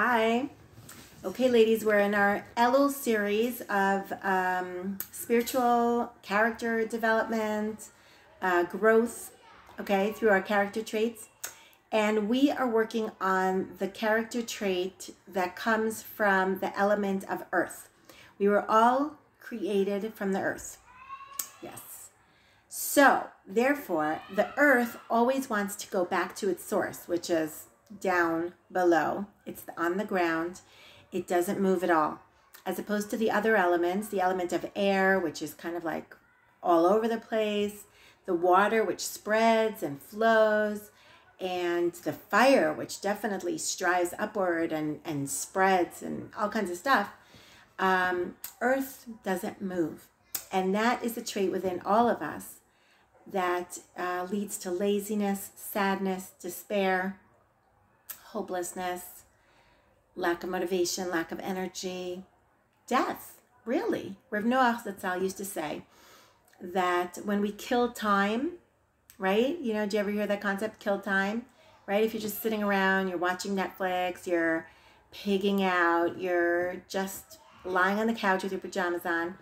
Hi. Okay, ladies, we're in our Elul series of um, spiritual character development, uh, growth, okay, through our character traits. And we are working on the character trait that comes from the element of earth. We were all created from the earth. Yes. So, therefore, the earth always wants to go back to its source, which is down below. It's on the ground. It doesn't move at all. As opposed to the other elements, the element of air, which is kind of like all over the place, the water, which spreads and flows, and the fire, which definitely strives upward and, and spreads and all kinds of stuff. Um, earth doesn't move. And that is a trait within all of us that uh, leads to laziness, sadness, despair, hopelessness, lack of motivation, lack of energy, death, really. Rav Noach Zatzal used to say that when we kill time, right? You know, do you ever hear that concept, kill time? Right? If you're just sitting around, you're watching Netflix, you're pigging out, you're just lying on the couch with your pajamas on,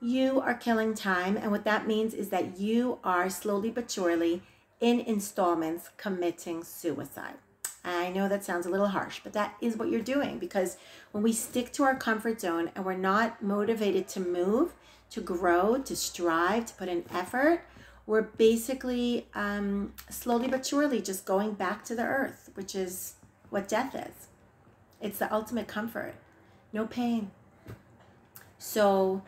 you are killing time. And what that means is that you are slowly but surely in installments committing suicide. I know that sounds a little harsh, but that is what you're doing because when we stick to our comfort zone and we're not motivated to move, to grow, to strive, to put in effort, we're basically um, slowly but surely just going back to the earth, which is what death is. It's the ultimate comfort, no pain. So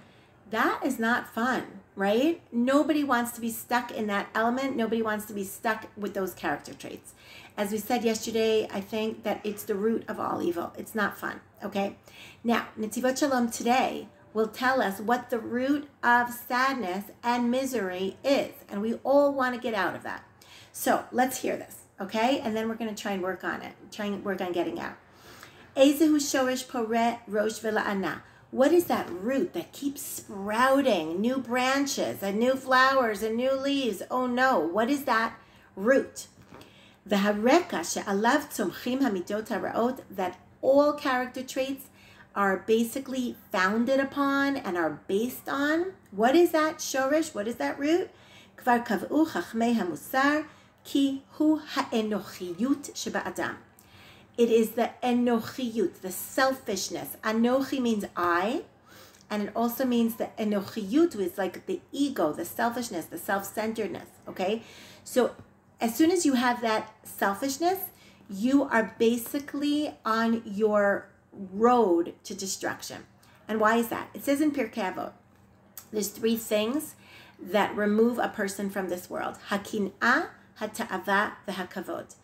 that is not fun, right? Nobody wants to be stuck in that element. Nobody wants to be stuck with those character traits. As we said yesterday, I think that it's the root of all evil. It's not fun, okay? Now, Netivot Shalom today will tell us what the root of sadness and misery is. And we all want to get out of that. So let's hear this, okay? And then we're going to try and work on it, try and work on getting out. Ezehu shorish pore rosh v'la'ana. What is that root that keeps sprouting new branches and new flowers and new leaves? Oh no, what is that root? והרקע שעליו צומחים המידות הרעות, that all character traits are basically founded upon and are based on. What is that shorish? What is that root? כבר קבעו חכמי המוסר כי הוא האנוכיות שבאדם. It is the enochiyut, the selfishness. Anochi means I, and it also means the enochiyut is like the ego, the selfishness, the self-centeredness. Okay, so as soon as you have that selfishness, you are basically on your road to destruction. And why is that? It says in Pirkei Avot, there's three things that remove a person from this world: hakinah, hata'ava, v'hakavod.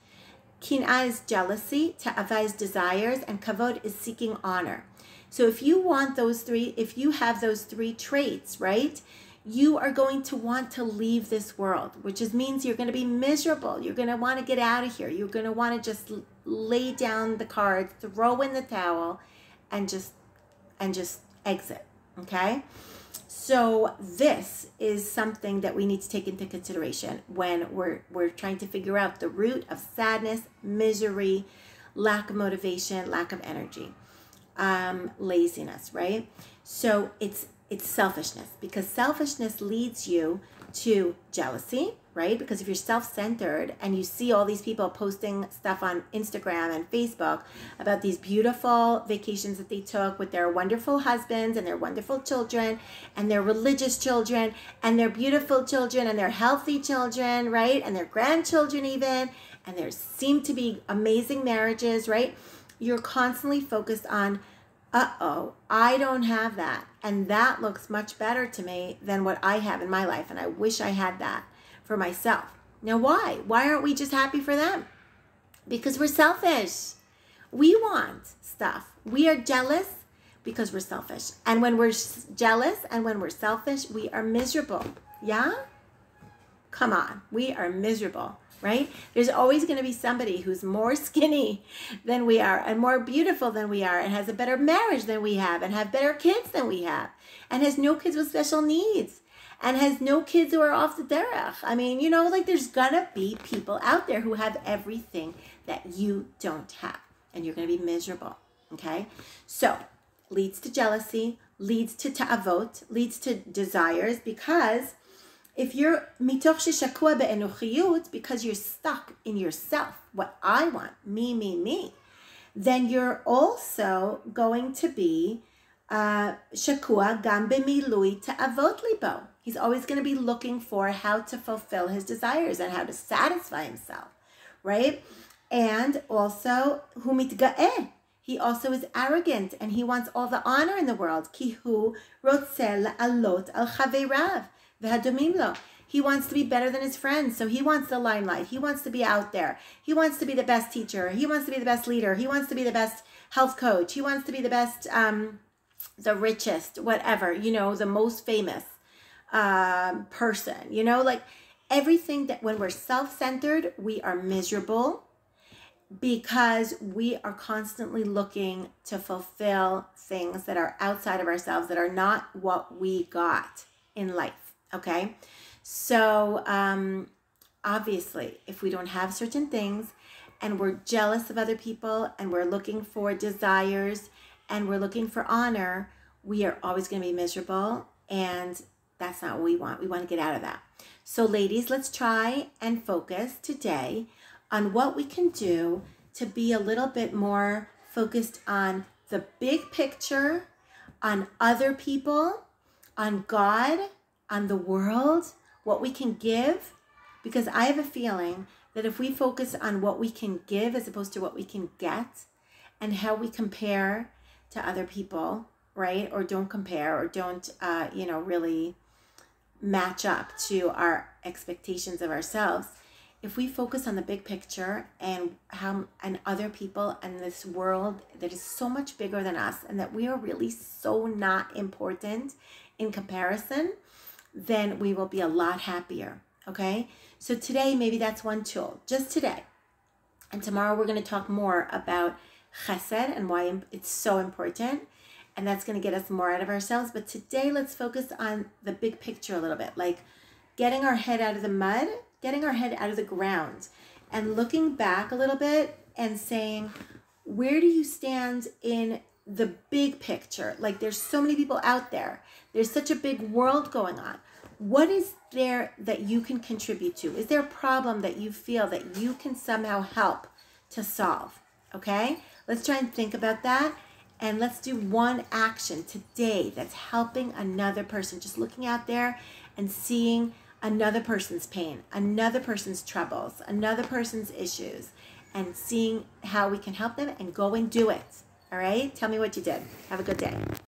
Kin'ah is jealousy, ta'ava is desires, and kavod is seeking honor. So if you want those three, if you have those three traits, right, you are going to want to leave this world, which is, means you're going to be miserable. You're going to want to get out of here. You're going to want to just lay down the cards, throw in the towel, and just and just exit. Okay. So this is something that we need to take into consideration when we're we're trying to figure out the root of sadness, misery, lack of motivation, lack of energy, um, laziness, right? So it's it's selfishness because selfishness leads you to jealousy, right? Because if you're self centered and you see all these people posting stuff on Instagram and Facebook about these beautiful vacations that they took with their wonderful husbands and their wonderful children and their religious children and their beautiful children and their healthy children, right? And their grandchildren, even, and there seem to be amazing marriages, right? You're constantly focused on uh oh, I don't have that. And that looks much better to me than what I have in my life. And I wish I had that for myself. Now, why? Why aren't we just happy for them? Because we're selfish. We want stuff. We are jealous because we're selfish. And when we're jealous and when we're selfish, we are miserable. Yeah? Come on. We are miserable right? There's always going to be somebody who's more skinny than we are and more beautiful than we are and has a better marriage than we have and have better kids than we have and has no kids with special needs and has no kids who are off the derech. I mean, you know, like there's going to be people out there who have everything that you don't have. and you're going to be miserable. Okay? So, leads to jealousy, leads to ta'avot, leads to desires because if you're mitoch sheshakua be'enochiyut, because you're stuck in yourself, what I want, me, me, me, then you're also going to be uh, shakua gam b'milui ta'avot libo. He's always going to be looking for how to fulfill his desires and how to satisfy himself, right? And also, humitga'eh. He also is arrogant and he wants all the honor in the world. Kihu rotzel alot al chaverav He wants to be better than his friends, so he wants the limelight. He wants to be out there. He wants to be the best teacher. He wants to be the best leader. He wants to be the best health coach. He wants to be the best, um, the richest, whatever, you know, the most famous um, person. You know, like everything that when we're self centered, we are miserable because we are constantly looking to fulfill things that are outside of ourselves that are not what we got in life. Okay. So, um, obviously, if we don't have certain things and we're jealous of other people and we're looking for desires and we're looking for honor, we are always going to be miserable. And that's not what we want. We want to get out of that. So, ladies, let's try and focus today on what we can do to be a little bit more focused on the big picture, on other people, on God, on the world, what we can give. Because I have a feeling that if we focus on what we can give as opposed to what we can get and how we compare to other people, right? Or don't compare or don't, uh, you know, really match up to our expectations of ourselves if we focus on the big picture and how and other people and this world that is so much bigger than us and that we are really so not important in comparison then we will be a lot happier okay? So today maybe that's one tool just today. And tomorrow we're going to talk more about chesed and why it's so important and that's going to get us more out of ourselves. But today let's focus on the big picture a little bit like getting our head out of the mud getting our head out of the ground and looking back a little bit and saying, where do you stand in the big picture? Like there's so many people out there. There's such a big world going on. What is there that you can contribute to? Is there a problem that you feel that you can somehow help to solve? Okay? Let's try and think about that. And let's do one action today that's helping another person. Just looking out there and seeing another person's pain, another person's troubles, another person's issues, and seeing how we can help them and go and do it. All right? Tell me what you did. Have a good day.